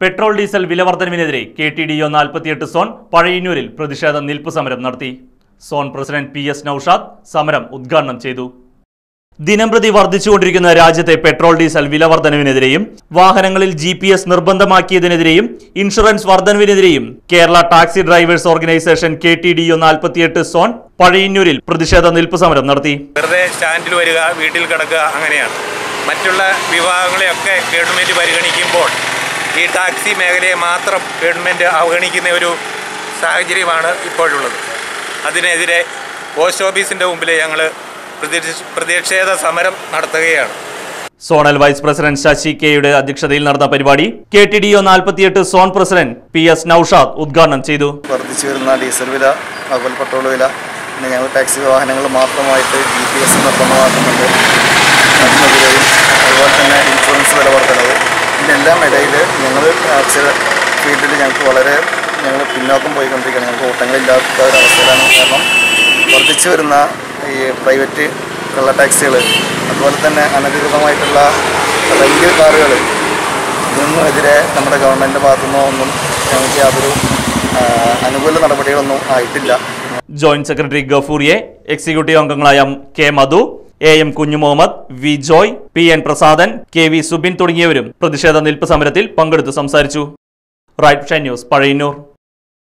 Petrol diesel വിലവർദ്ധനവിനെതിരെ K T D O നാൽപ്പത്തിയെട്ട് zone പഴയന്നൂരിൽ പ്രതിഷേധ നിൽപ്പ് സമരം നടത്തി. Zone president P S Naushad സമരം ഉദ്ഘാടനം ചെയ്തു. ദിനംപ്രതി വർദ്ധിച്ചുകൊണ്ടിരിക്കുന്ന രാജ്യത്തെ പെട്രോൾ ഡീസൽ വിലവർദ്ധനവിനെതിരെയും വാഹനങ്ങളിൽ ജി പി എസ് നിർബന്ധമാക്കിയതിനെതിരെയും insurance വർധനവിനെതിരെയും Kerala taxi drivers organisation K T D O നാൽപ്പത്തിയെട്ട് സോൺ പഴയന്നൂരിൽ പ്രതിഷേധ നിൽപ്പ് സമരം നടത്തി. വെറുതെ സ്റ്റാൻഡിൽ വരിക വീട്ടിൽ കിടക്കുക അങ്ങനെയാണ്. മറ്റുള്ള വിഭാഗങ്ങളെയൊക്കെ ഗവൺമെന്റ് പരിഗണിക്കുമ്പോൾ ഈ ടാക്സി മേഖലയെ മാത്രം ഗവൺമെന്റ് അവഗണിക്കുന്ന ഒരു സാഹചര്യമാണ് ഇപ്പോഴുള്ളത്. അതിനെതിരെ പോസ്റ്റ് ഓഫീസിന്റെ മുമ്പിൽ ഞങ്ങൾ പ്രതിഷേധ സമരം നടത്തുകയാണ്. സോണൽ വൈസ് പ്രസിഡന്റ് ശശി കെയുടെ അധ്യക്ഷതയിൽ നടന്ന പരിപാടി കെ ടി ഡി ഒ നാൽപ്പത്തിയെട്ട് zone president P S Naushad ഉദ്ഘാടനം ചെയ്തു. വർദ്ധിച്ചു വരുന്ന ഡീസൽ വില അതുപോലെ പെട്രോൾ വില പിന്നെ ഞങ്ങൾ ടാക്സി വാഹനങ്ങൾ മാത്രമായിട്ട് ജി പി എസ് നിർബന്ധമാക്കുന്നുണ്ട് അതിനെതിരെയും അതുപോലെ തന്നെ ഇൻഷുറൻസ് വില വർധനവ് ഇതിനെല്ലാം ഇടയിൽ ഞങ്ങൾ ചില ഫീൽഡിൽ ഞങ്ങൾക്ക് വളരെ ഞങ്ങൾ പിന്നോക്കം പോയിക്കൊണ്ടിരിക്കുകയാണ്. ഞങ്ങൾക്ക് ഓട്ടങ്ങളില്ലാത്ത ഒരവസ്ഥയിലാണ് കാരണം വർദ്ധിച്ചു വരുന്ന ഈ പ്രൈവറ്റ് കള്ള ടാക്സികൾ അതുപോലെ തന്നെ അനധികൃതമായിട്ടുള്ള റെന്റ് കാറുകൾ ഇതിനൊന്നും എതിരെ നമ്മുടെ ഗവൺമെന്റിന്റെ ഭാഗത്തുനിന്നോ ഒന്നും ഞങ്ങൾക്ക് യാതൊരു അനുകൂല നടപടികളൊന്നും ആയിട്ടില്ല. ജോയിന്റ് സെക്രട്ടറി ഗഫൂറിയെ എക്സിക്യൂട്ടീവ് അംഗങ്ങളായ K Madhu A M Kunju Muhammad V Joy P N Prasadan K V Subin തുടങ്ങിയവരും പ്രതിഷേധ നിൽപ്പ് സമരത്തിൽ പങ്കെടുത്ത് സംസാരിച്ചു. Right news Pazhayannur.